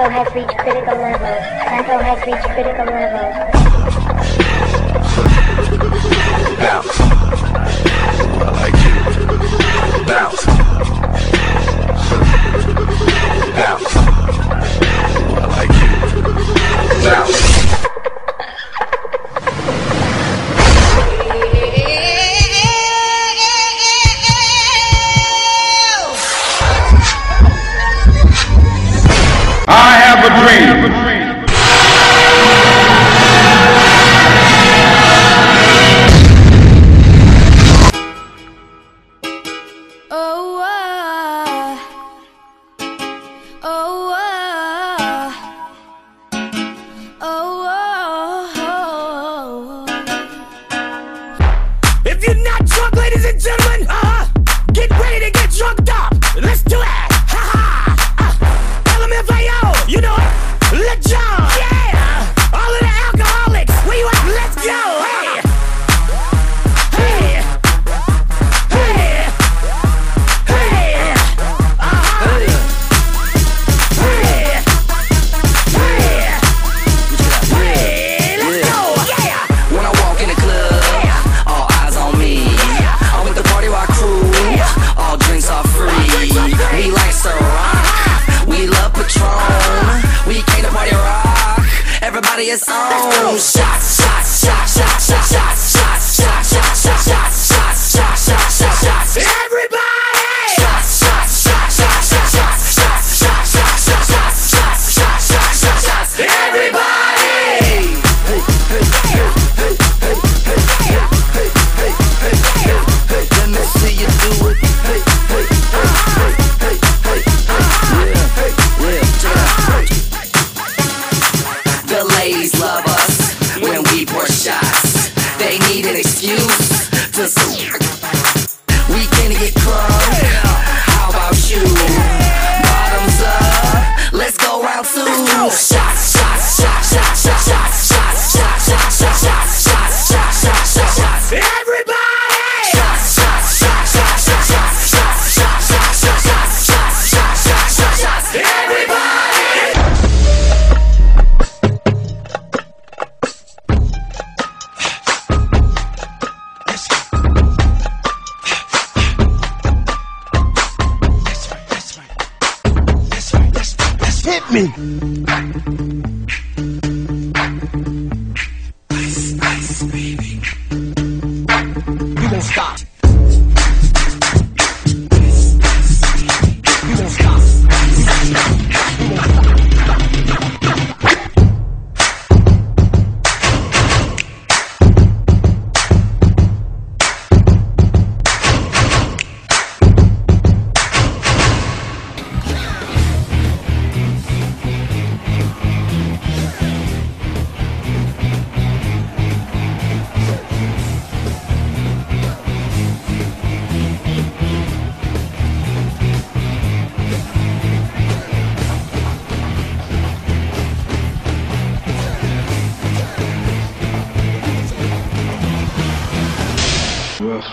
has reached critical level. Central has reached critical level. ladies and gentlemen, uh-huh, get ready. players on. Shots, shots, shots, shots, shots, shots. shots. They need an excuse to sleep. We can get crunk. How about you? Bottoms up. Let's go round two. Shots. Hey.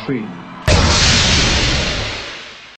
free.